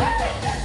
Hey!